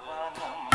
Shivanam